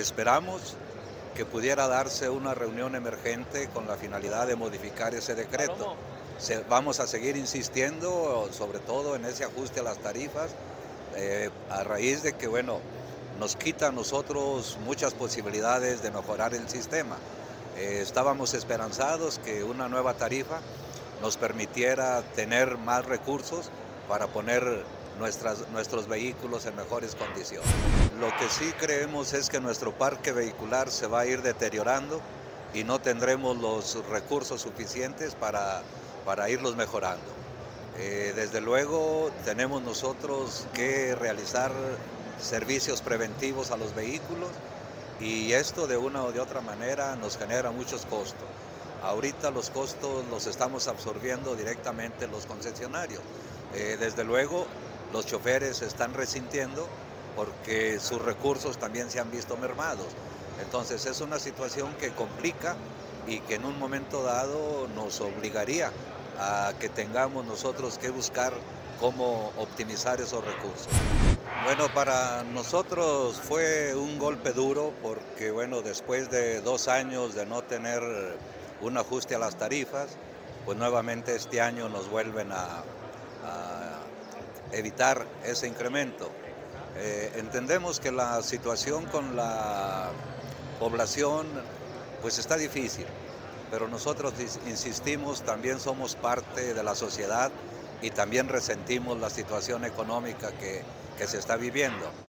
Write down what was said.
esperamos que pudiera darse una reunión emergente con la finalidad de modificar ese decreto. vamos a seguir insistiendo, sobre todo en ese ajuste a las tarifas, eh, a raíz de que, bueno, nos quita a nosotros muchas posibilidades de mejorar el sistema. Eh, estábamos esperanzados que una nueva tarifa nos permitiera tener más recursos para poner nuestras, nuestros vehículos en mejores condiciones. Lo que sí creemos es que nuestro parque vehicular se va a ir deteriorando y no tendremos los recursos suficientes para, para irlos mejorando. Eh, desde luego tenemos nosotros que realizar servicios preventivos a los vehículos y esto de una o de otra manera nos genera muchos costos. Ahorita los costos los estamos absorbiendo directamente los concesionarios. Eh, desde luego los choferes están resintiendo porque sus recursos también se han visto mermados. Entonces es una situación que complica y que en un momento dado nos obligaría a que tengamos nosotros que buscar cómo optimizar esos recursos. Bueno, para nosotros fue un golpe duro porque, bueno, después de dos años de no tener un ajuste a las tarifas, pues nuevamente este año nos vuelven a, evitar ese incremento. Eh, entendemos que la situación con la población pues está difícil, pero nosotros insistimos, también somos parte de la sociedad y también resentimos la situación económica que, que se está viviendo.